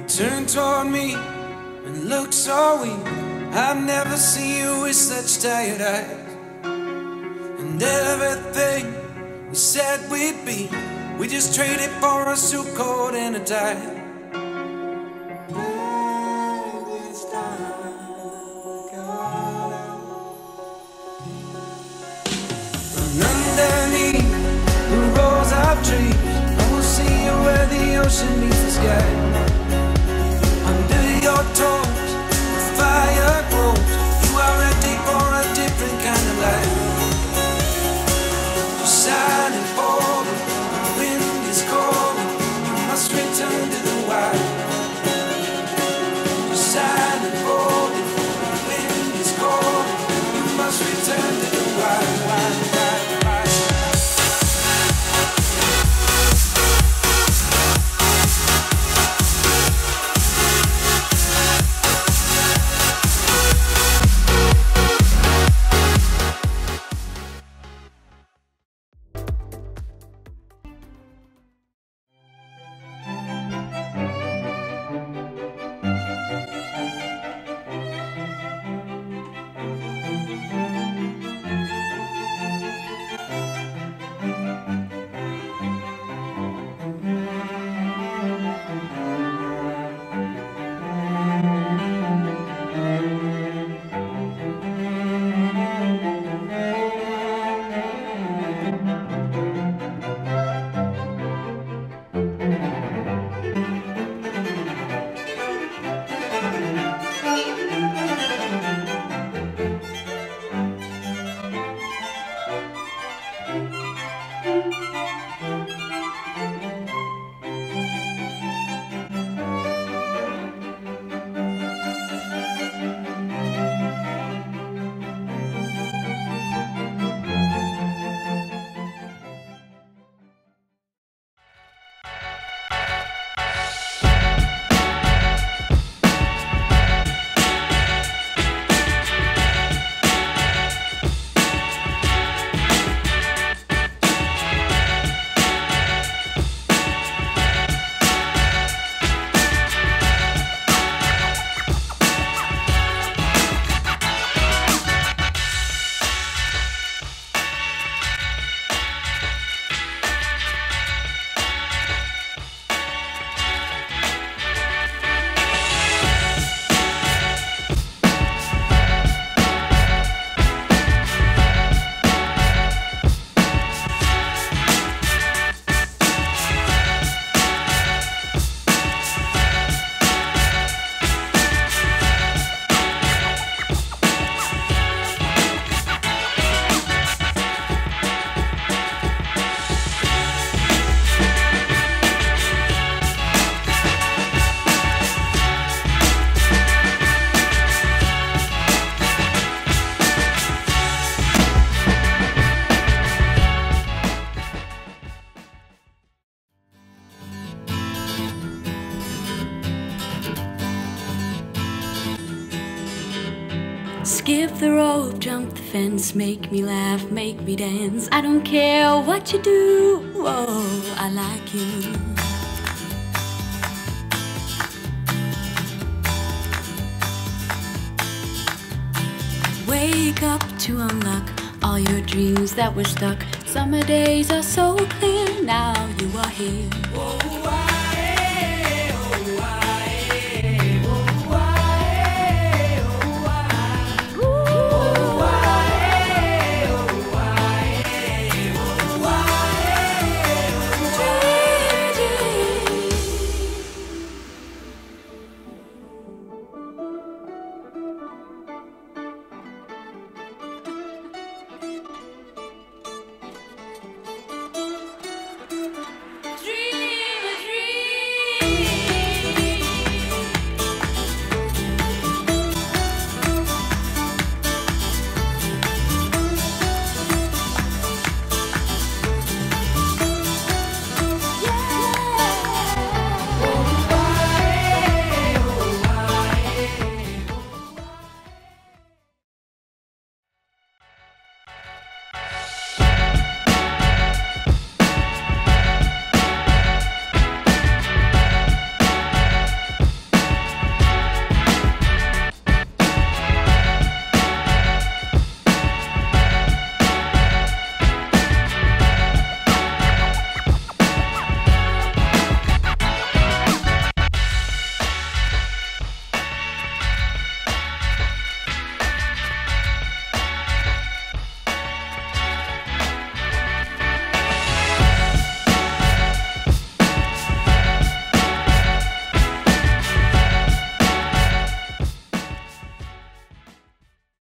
turn toward me and look so weak. I've never seen you with such tired eyes. And everything we said we'd be, we just traded for a suit coat and a tie. Underneath the rows of trees, I will see you where the ocean meets the sky. Skip the rope, jump the fence, make me laugh, make me dance. I don't care what you do, oh, I like you. Wake up to unlock all your dreams that were stuck. Summer days are so clear, now you are here. I